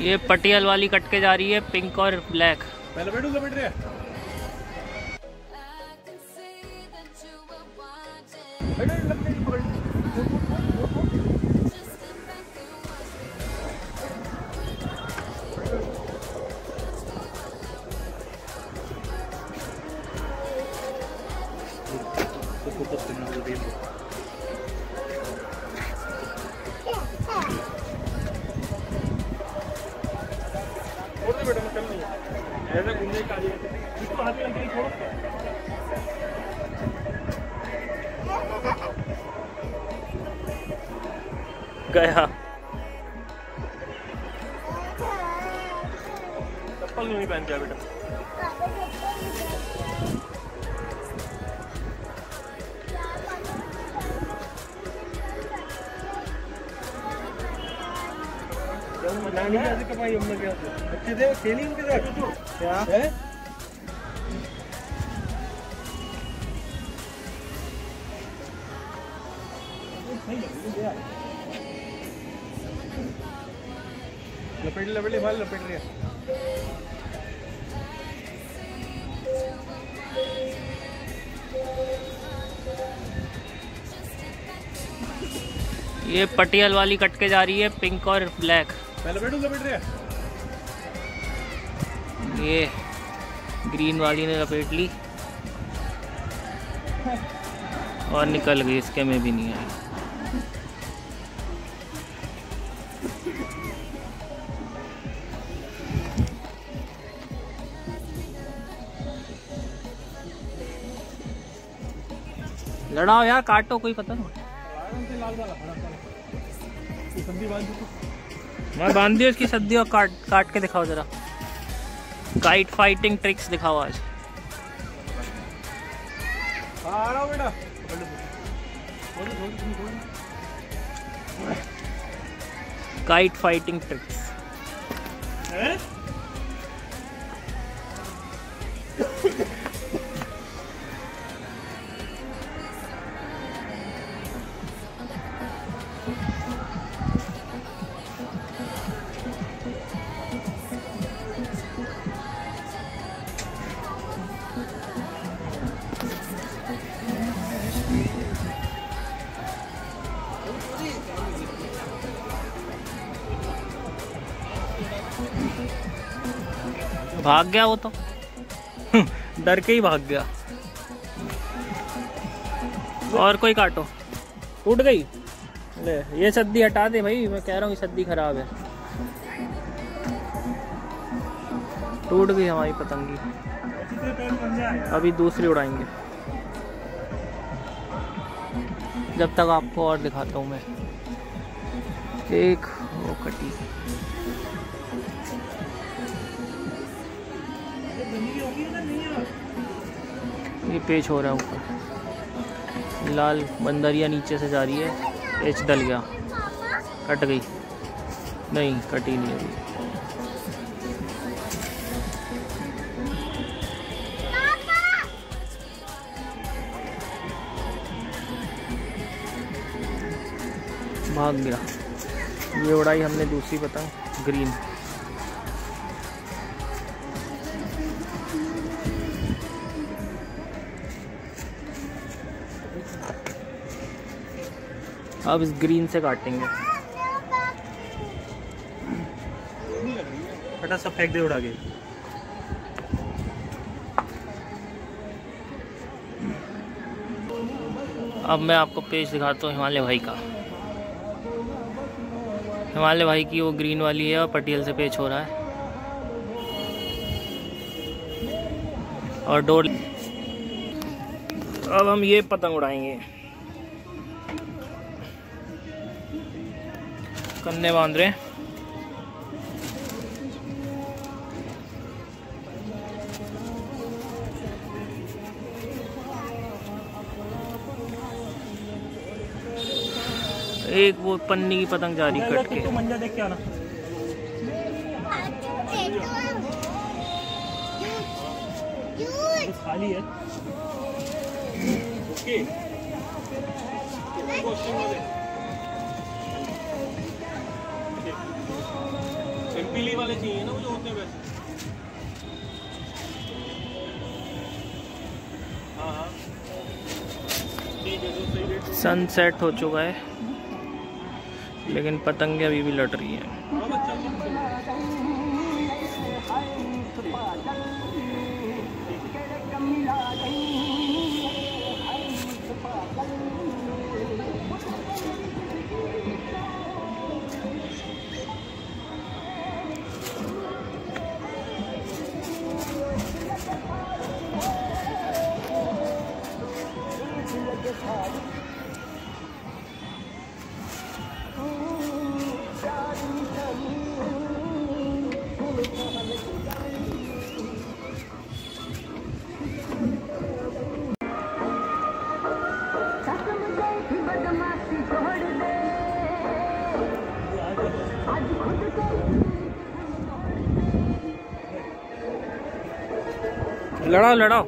ये पटियाल वाली कट के जा रही है पिंक और ब्लैक पहले बैठू बैठ रहे छोड़ ऐसे घूमने गया। चप्पल क्यों नहीं पहन के बेटा? नानी कैसे कमाई हमने क्या अच्छे थे खेली उनके साथ क्या? है? लपेट लपेट बाल लपेट रहे ये पटियाल वाली कट के जा रही है पिंक और ब्लैक ये ग्रीन वाली ने लपेट ली। और निकल गई इसके में भी नहीं आई। लड़ाओ यार काटो कोई पता नहीं। मैं बाँध दी उसकी सद्दी और काट काट के दिखाओ जरा। काइट फाइटिंग ट्रिक्स दिखाओ आज। काइट फाइटिंग ट्रिक्स हैं भाग गया वो तो। डर के ही भाग गया। और कोई काटो। टूट गई। ले, ये सद्दी हटा दे भाई, मैं कह रहा हूँ सद्दी खराब है। टूट गई हमारी पतंगी। अभी दूसरी उड़ाएँगे। जब तक आपको और दिखाता हूँ मैं। एक वो कटी। ये पेच हो रहा है ऊपर। लाल बंदरिया नीचे से जा रही है। पेच डल गया। कट गई। नहीं, कटी नहीं अभी भाग गया ये उड़ाई हमने दूसरी पतंग ग्रीन अब इस ग्रीन से काटेंगे। बेटा सब फेंक दे उड़ा के। अब मैं आपको पेज दिखाता हूँ हिमालय भाई का। हिमालय भाई की वो ग्रीन वाली है और पटियल से पेच हो रहा है। और डोर अब हम ये पतंग उड़ाएँगे। कन्ने बाँध रहे हैं एक वो पन्नी की पतंग जा रही कट के तू मंजा देख के आना खाली है कॉस्ट्यूम वाले वाले चाहिए ना वो जो होते हैं वैसे। हाँ हाँ। ठीक है जो सही रेट सनसेट हो चुका है लेकिन पतंगे अभी भी लट रही हैं। लड़ाओ लड़ाओ।